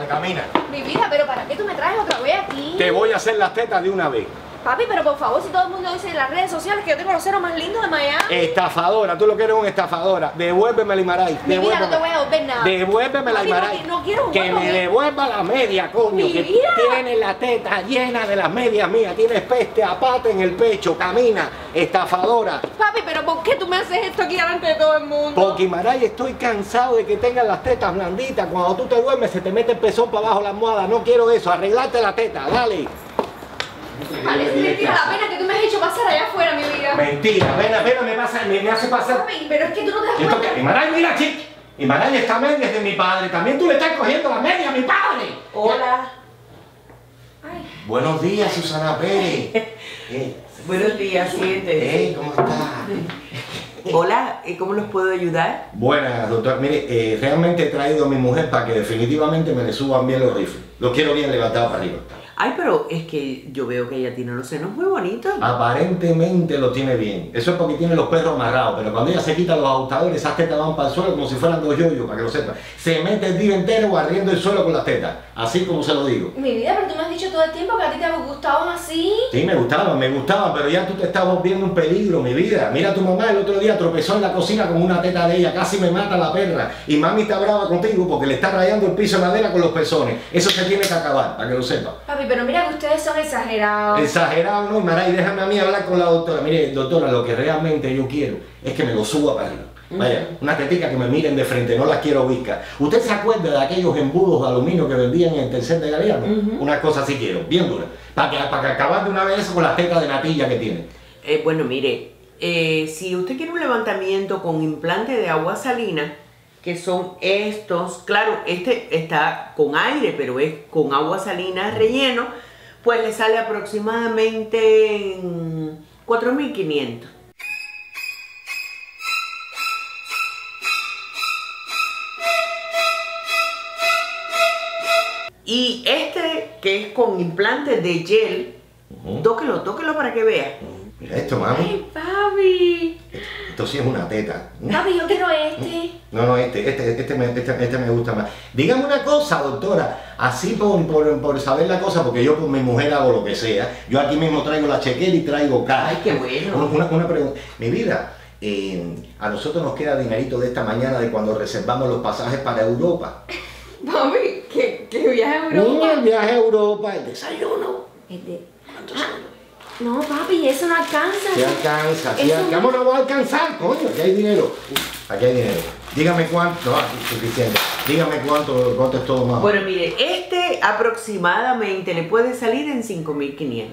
camina. Mi vida, pero ¿para qué tú me traes otra vez aquí? Te voy a hacer las tetas de una vez. Papi, pero por favor, si todo el mundo dice en las redes sociales que yo tengo los ceros más lindos de Miami. Estafadora, tú lo que eres una estafadora. Devuélveme la Imaray. Mi vida, no te voy a devolver nada. Devuélveme la no Imaray. no quiero jugar Que me devuelva la media, coño. Mi que vida. tiene la teta llena de las medias mías. Tienes peste a pata en el pecho. Camina, estafadora. Papi, pero ¿por qué tú me haces esto aquí delante de todo el mundo? Porque Imaray, estoy cansado de que tengas las tetas blanditas. Cuando tú te duermes se te mete el pezón para abajo la almohada. No quiero eso. Arreglate la teta, dale. Vale, es mentira la pena que tú me has hecho pasar allá afuera, mi vida. Mentira, ven, ven, me, pasa, me, me hace pasar. Papi, pero es que tú no te das ¿Y esto cuenta. qué? Imaray, mira, chico. Imaray, esta media es de mi padre. También tú le estás cogiendo la media a mi padre. Hola. Ay, Buenos días, Susana Pérez. Eh, Buenos días, siéntese. eh, ¿Cómo estás? Hola, ¿y ¿cómo los puedo ayudar? Buenas, doctor. Mire, eh, realmente he traído a mi mujer para que definitivamente me le suban bien los rifles. Los quiero bien levantados para arriba. Ay, pero es que yo veo que ella tiene los senos muy bonitos. Aparentemente lo tiene bien. Eso es porque tiene los perros amarrados, pero cuando ella se quita los ajustadores, esas tetas van para el suelo como si fueran dos yoyos, para que lo sepan. Se mete el día entero barriendo el suelo con las tetas, así como se lo digo. mi vida, pero tú me has dicho todo el tiempo que a ti te gustaban así. Sí, me gustaban, me gustaban, pero ya tú te estás volviendo un peligro, mi vida. Mira, tu mamá el otro día tropezó en la cocina con una teta de ella, casi me mata la perra. Y mami está brava contigo porque le está rayando el piso de madera con los pezones. Eso se tiene que acabar, para que lo sepas. Papi, pero mira que ustedes son exagerados. Exagerado, ¿no? Maray, déjame a mí hablar con la doctora. Mire, doctora, lo que realmente yo quiero es que me lo suba para arriba. Vaya, una tetica que me miren de frente, no las quiero viscar. ¿Usted se acuerda de aquellos embudos de aluminio que vendían en el tercer de Galeano? Una cosa así quiero, bien dura. Para que, para que acabar de una vez eso con las tetas de natilla que tiene. Eh, bueno, mire, eh, si usted quiere un levantamiento con implante de agua salina, que son estos, claro, este está con aire, pero es con agua salina relleno, pues le sale aproximadamente en 4.500. Y este que es con implante de gel, Ujú. tóquelo, tóquelo para que vea. Mira esto, mami. Ay, papi. Esto sí es una teta. Papi, yo quiero este. No, no, este, este, este, me, este, este me gusta más. Dígame una cosa, doctora, así por, por, por saber la cosa, porque yo por mi mujer hago lo que sea. Yo aquí mismo traigo la chequera y traigo caja. Ay, qué bueno. Una, una pregunta. Mi vida, eh, a nosotros nos queda dinerito de esta mañana de cuando reservamos los pasajes para Europa. Papi, que, que viaje a Europa. Un viaje a Europa, el desayuno. Es de- Ah, No, papi, eso no alcanza. Se alcanza, si Eso alcanza. ¿Cómo no va a alcanzar, coño? Aquí hay dinero. Aquí hay dinero. Dígame cuánto. No, suficiente. Dígame cuánto, cuánto es todo más. Bueno, mire, este aproximadamente le puede salir en 5.500.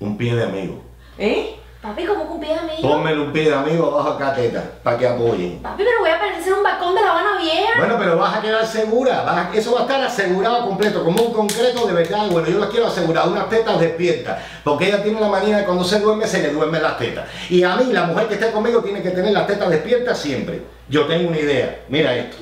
Un pie de amigo. ¿Eh? Papi, ¿cómo cumplías amigo? Pónmele un pie de amigo abajo acá, teta, para que apoyen. Papi, pero voy a aparecer un balcón de La Habana Vieja. Bueno, pero vas a quedar segura, vas a- eso va a estar asegurado completo, como un concreto de verdad. Bueno, yo las quiero asegurar, unas tetas despiertas, porque ella tiene la manía de cuando se duerme, se le duermen las tetas. Y a mí, la mujer que esté conmigo, tiene que tener las tetas despiertas siempre. Yo tengo una idea, mira esto.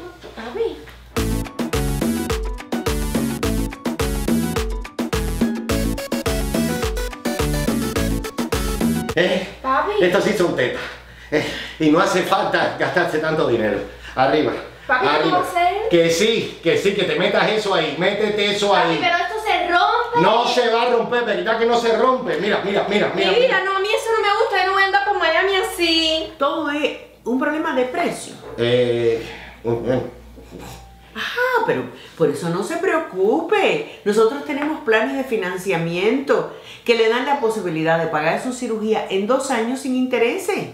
Papi. Estas sí son tetas. Eh, y no hace falta gastarse tanto dinero. Arriba. Papi, ¿qué tú arriba. Que sí, que sí, que te metas eso ahí, métete eso Papi, ahí. pero esto se rompe. No se va a romper, ¿verdad que no se rompe? Mira, mira, mira, mira. Mi vida, no, a mí eso no me gusta. Yo no voy a andar por Miami así. Todo es un problema de precio. Eh, bueno, Ah, pero por eso no se preocupe. Nosotros tenemos planes de financiamiento que le dan la posibilidad de pagar su cirugía en dos años sin intereses.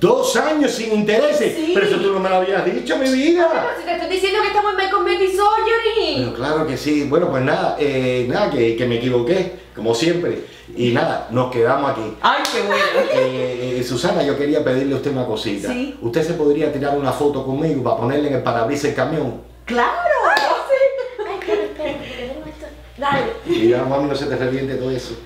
dos años sin intereses. Sí. Pero eso tú no me lo habías dicho, mi vida. Pero si te estoy diciendo que estamos en Bacon Beauty Surgery. Pero claro que sí. Bueno, pues nada, eh, nada, que, que me equivoqué, como siempre. Y nada, nos quedamos aquí. Ay, qué bueno. Eh, eh, Susana, yo quería pedirle a usted una cosita. Sí. ¿Usted se podría tirar una foto conmigo para ponerle en el parabrisas el camión? Claro. Ay, espera, espera, porque tengo esto. Dale. Y ya, mami, no se te reviente todo eso.